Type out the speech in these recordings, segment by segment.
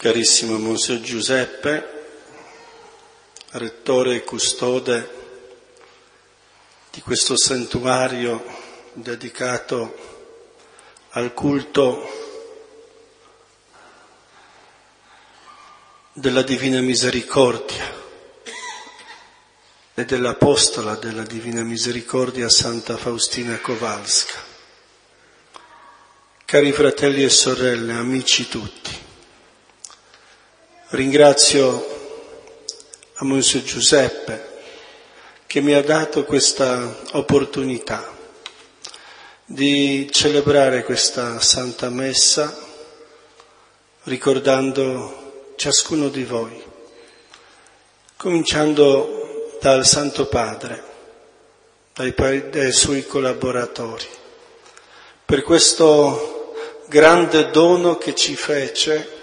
carissimo Monsignor Giuseppe, rettore e custode di questo santuario dedicato al culto della Divina Misericordia e dell'Apostola della Divina Misericordia Santa Faustina Kowalska. Cari fratelli e sorelle, amici tutti, Ringrazio a Monsignor Giuseppe che mi ha dato questa opportunità di celebrare questa Santa Messa ricordando ciascuno di voi, cominciando dal Santo Padre, dai, dai suoi collaboratori, per questo grande dono che ci fece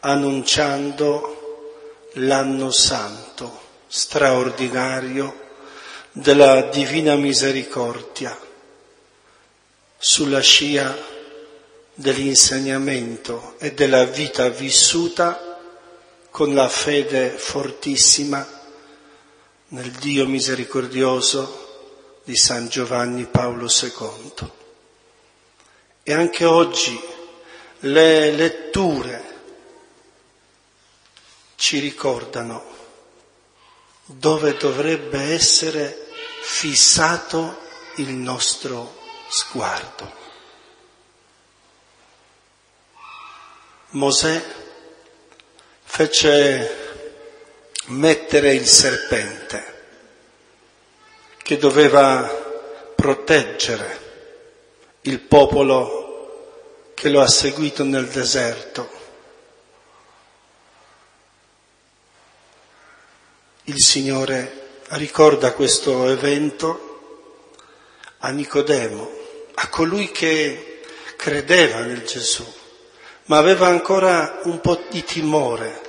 annunciando l'anno santo straordinario della divina misericordia sulla scia dell'insegnamento e della vita vissuta con la fede fortissima nel Dio misericordioso di San Giovanni Paolo II. E anche oggi le letture ci ricordano dove dovrebbe essere fissato il nostro sguardo. Mosè fece mettere il serpente che doveva proteggere il popolo che lo ha seguito nel deserto il Signore ricorda questo evento a Nicodemo, a colui che credeva nel Gesù, ma aveva ancora un po' di timore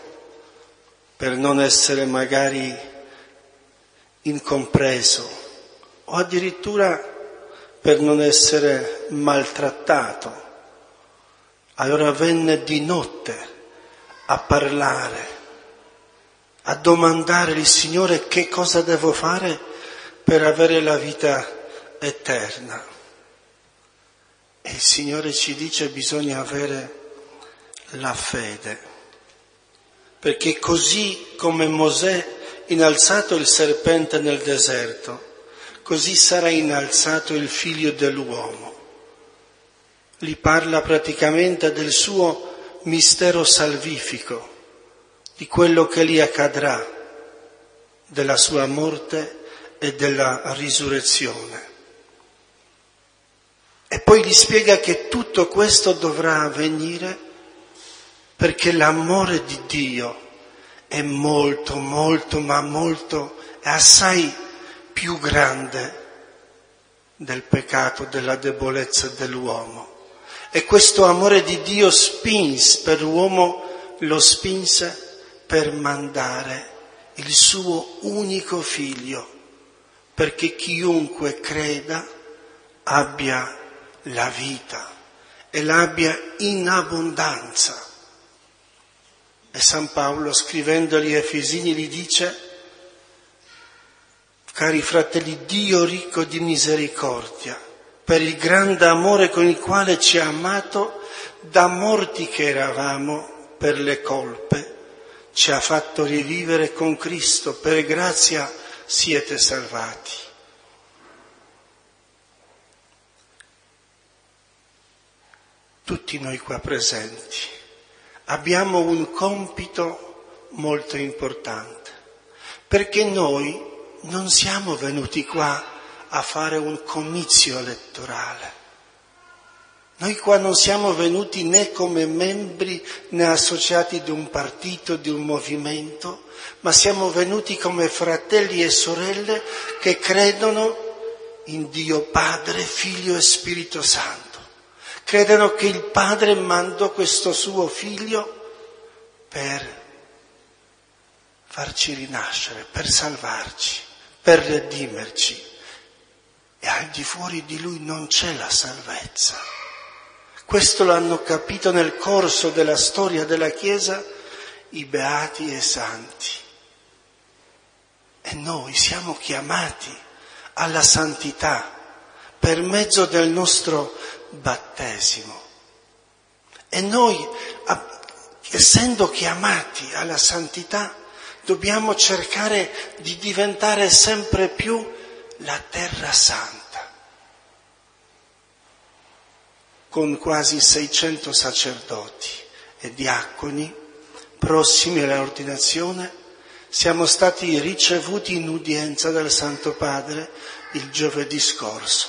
per non essere magari incompreso o addirittura per non essere maltrattato. Allora venne di notte a parlare a domandare al Signore che cosa devo fare per avere la vita eterna. E il Signore ci dice bisogna avere la fede, perché così come Mosè innalzato il serpente nel deserto, così sarà innalzato il figlio dell'uomo. Gli parla praticamente del suo mistero salvifico di quello che gli accadrà, della sua morte e della risurrezione. E poi gli spiega che tutto questo dovrà avvenire perché l'amore di Dio è molto, molto, ma molto, è assai più grande del peccato, della debolezza dell'uomo. E questo amore di Dio spinse per l'uomo, lo spinse per mandare il suo unico figlio, perché chiunque creda abbia la vita e l'abbia in abbondanza. E San Paolo, scrivendo agli Efesini, gli dice, cari fratelli, Dio ricco di misericordia, per il grande amore con il quale ci ha amato, da morti che eravamo per le colpe, ci ha fatto rivivere con Cristo, per grazia siete salvati. Tutti noi qua presenti abbiamo un compito molto importante, perché noi non siamo venuti qua a fare un comizio elettorale noi qua non siamo venuti né come membri né associati di un partito, di un movimento, ma siamo venuti come fratelli e sorelle che credono in Dio Padre, Figlio e Spirito Santo. Credono che il Padre mandò questo suo figlio per farci rinascere, per salvarci, per redimerci. E al di fuori di lui non c'è la salvezza. Questo l'hanno capito nel corso della storia della Chiesa i beati e i santi. E noi siamo chiamati alla santità per mezzo del nostro battesimo. E noi, essendo chiamati alla santità, dobbiamo cercare di diventare sempre più la terra santa. Con quasi 600 sacerdoti e diaconi prossimi all'ordinazione, siamo stati ricevuti in udienza dal Santo Padre il giovedì scorso,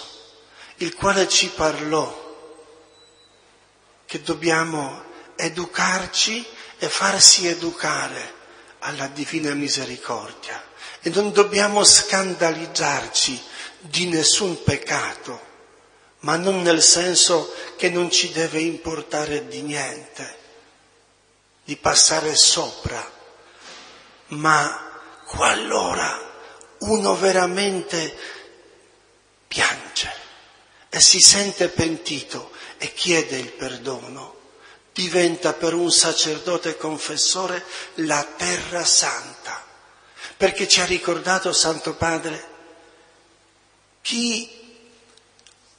il quale ci parlò che dobbiamo educarci e farsi educare alla divina misericordia. E non dobbiamo scandalizzarci di nessun peccato, ma non nel senso che non ci deve importare di niente, di passare sopra, ma qualora uno veramente piange e si sente pentito e chiede il perdono, diventa per un sacerdote confessore la terra santa, perché ci ha ricordato Santo Padre chi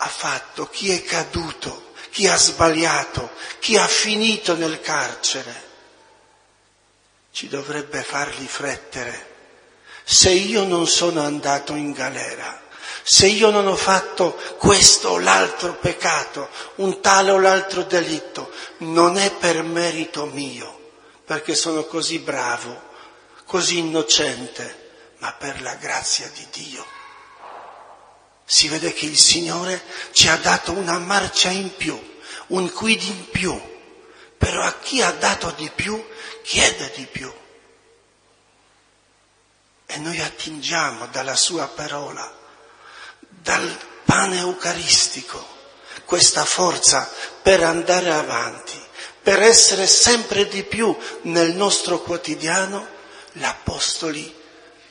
ha fatto, chi è caduto, chi ha sbagliato, chi ha finito nel carcere. Ci dovrebbe far riflettere. Se io non sono andato in galera, se io non ho fatto questo o l'altro peccato, un tale o l'altro delitto, non è per merito mio, perché sono così bravo, così innocente, ma per la grazia di Dio. Si vede che il Signore ci ha dato una marcia in più, un quid in più, però a chi ha dato di più chiede di più. E noi attingiamo dalla sua parola dal pane eucaristico questa forza per andare avanti, per essere sempre di più nel nostro quotidiano l'apostoli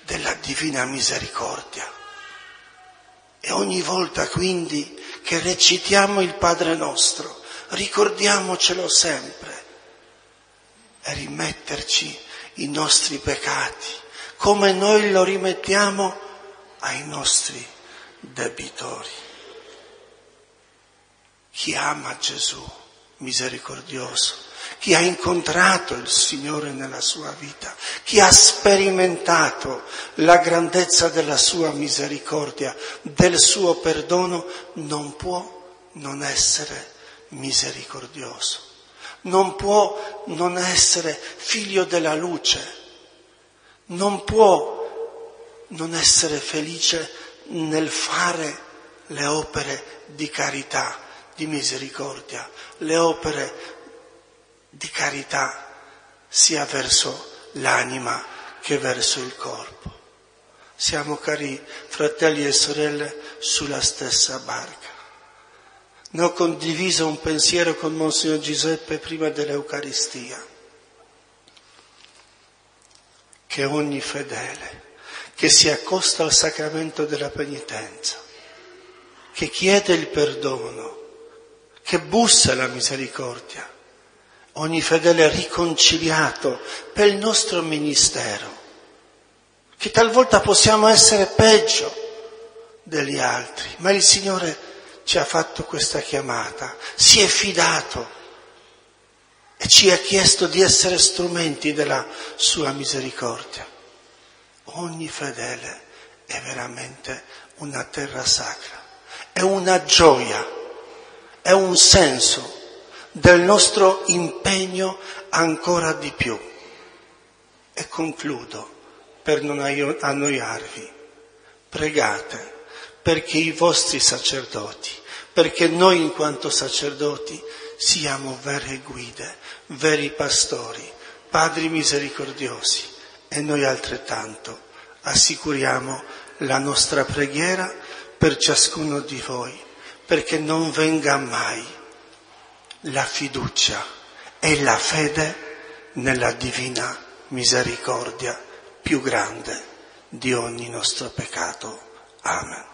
della divina misericordia. E ogni volta quindi che recitiamo il Padre nostro, ricordiamocelo sempre e rimetterci i nostri peccati, come noi lo rimettiamo ai nostri debitori. Chi ama Gesù, misericordioso, chi ha incontrato il Signore nella sua vita, chi ha sperimentato la grandezza della sua misericordia, del suo perdono, non può non essere misericordioso, non può non essere figlio della luce, non può non essere felice nel fare le opere di carità, di misericordia, le opere di carità sia verso l'anima che verso il corpo. Siamo cari fratelli e sorelle sulla stessa barca. Ne ho condiviso un pensiero con Monsignor Giuseppe prima dell'Eucaristia, che ogni fedele che si accosta al sacramento della penitenza, che chiede il perdono, che bussa la misericordia, ogni fedele riconciliato per il nostro ministero, che talvolta possiamo essere peggio degli altri, ma il Signore ci ha fatto questa chiamata, si è fidato e ci ha chiesto di essere strumenti della sua misericordia. Ogni fedele è veramente una terra sacra, è una gioia, è un senso del nostro impegno ancora di più. E concludo per non annoiarvi. Pregate perché i vostri sacerdoti, perché noi in quanto sacerdoti siamo vere guide, veri pastori, padri misericordiosi e noi altrettanto assicuriamo la nostra preghiera per ciascuno di voi, perché non venga mai la fiducia e la fede nella divina misericordia più grande di ogni nostro peccato. Amen.